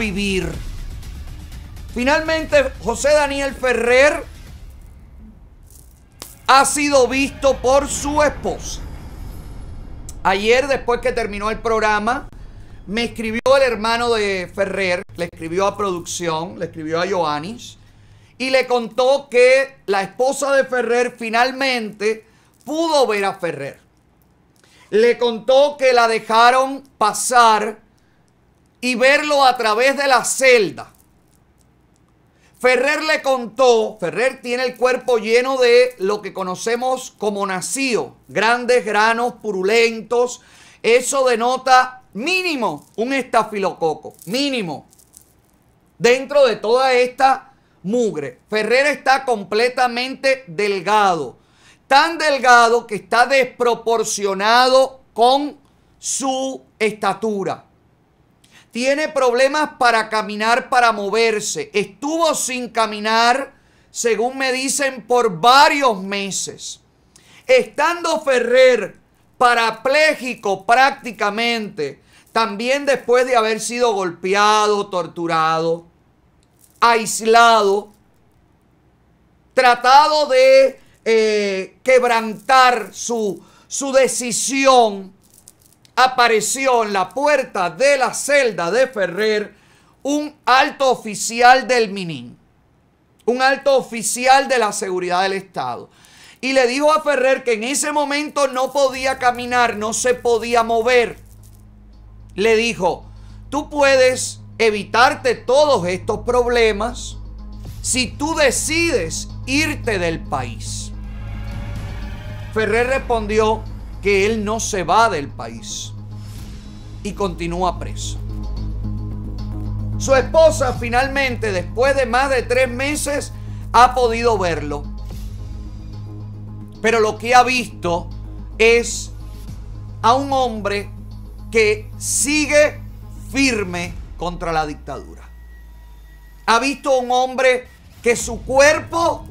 vivir. Finalmente, José Daniel Ferrer ha sido visto por su esposa. Ayer, después que terminó el programa, me escribió el hermano de Ferrer, le escribió a producción, le escribió a Joanis, y le contó que la esposa de Ferrer finalmente pudo ver a Ferrer. Le contó que la dejaron pasar y verlo a través de la celda. Ferrer le contó, Ferrer tiene el cuerpo lleno de lo que conocemos como nacido, grandes granos purulentos. Eso denota mínimo un estafilococo, mínimo. Dentro de toda esta mugre, Ferrer está completamente delgado, tan delgado que está desproporcionado con su estatura tiene problemas para caminar, para moverse. Estuvo sin caminar, según me dicen, por varios meses. Estando Ferrer parapléjico prácticamente, también después de haber sido golpeado, torturado, aislado, tratado de eh, quebrantar su, su decisión apareció en la puerta de la celda de Ferrer un alto oficial del Minin, un alto oficial de la seguridad del Estado. Y le dijo a Ferrer que en ese momento no podía caminar, no se podía mover. Le dijo, tú puedes evitarte todos estos problemas si tú decides irte del país. Ferrer respondió, que él no se va del país y continúa preso. Su esposa finalmente, después de más de tres meses, ha podido verlo. Pero lo que ha visto es a un hombre que sigue firme contra la dictadura. Ha visto a un hombre que su cuerpo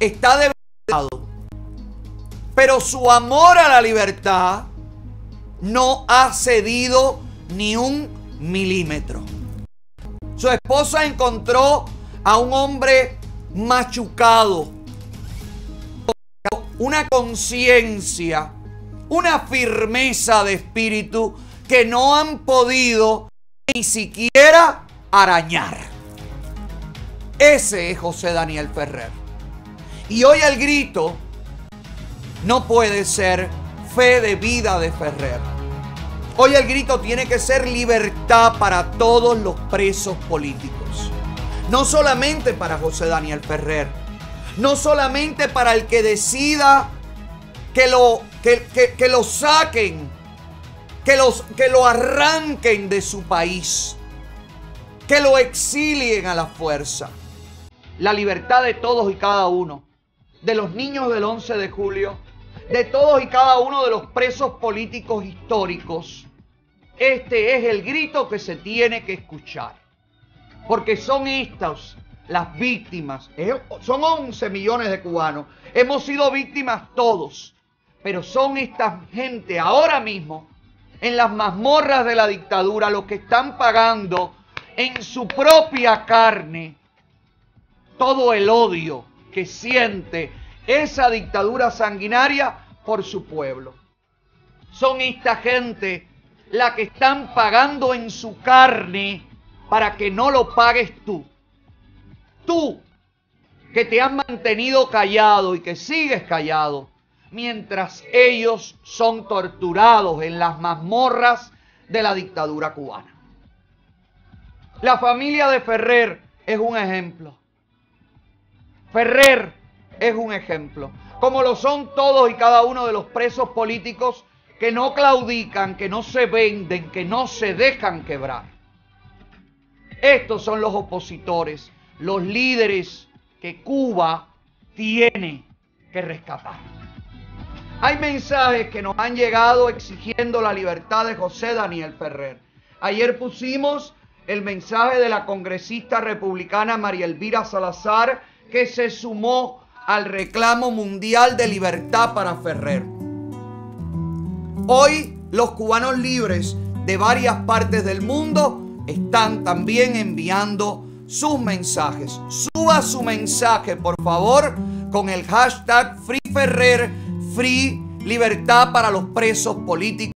está debilitado su amor a la libertad no ha cedido ni un milímetro. Su esposa encontró a un hombre machucado, una conciencia, una firmeza de espíritu que no han podido ni siquiera arañar. Ese es José Daniel Ferrer. Y hoy el grito no puede ser fe de vida de Ferrer. Hoy el grito tiene que ser libertad para todos los presos políticos. No solamente para José Daniel Ferrer. No solamente para el que decida que lo, que, lo saquen, que, los, que lo arranquen de su país, que lo exilien a la fuerza. La libertad de todos y cada uno, de los niños del 11 de julio, de todos y cada uno de los presos políticos históricos, este es el grito que se tiene que escuchar. Porque son estas las víctimas. Son 11 millones de cubanos. Hemos sido víctimas todos. Pero son esta gente ahora mismo en las mazmorras de la dictadura los que están pagando en su propia carne todo el odio que siente esa dictadura sanguinaria por su pueblo. Son esta gente la que están pagando en su carne para que no lo pagues tú. Tú que te has mantenido callado y que sigues callado mientras ellos son torturados en las mazmorras de la dictadura cubana. La familia de Ferrer es un ejemplo. Ferrer es un ejemplo. Como lo son todos y cada uno de los presos políticos que no claudican, que no se venden, que no se dejan quebrar. Estos son los opositores, los líderes que Cuba tiene que rescatar. Hay mensajes que nos han llegado exigiendo la libertad de José Daniel Ferrer. Ayer pusimos el mensaje de la congresista republicana María Elvira Salazar, que se sumó al reclamo mundial de libertad para Ferrer. Hoy los cubanos libres de varias partes del mundo están también enviando sus mensajes. Suba su mensaje, por favor, con el hashtag FreeFerrer, Free Libertad para los presos políticos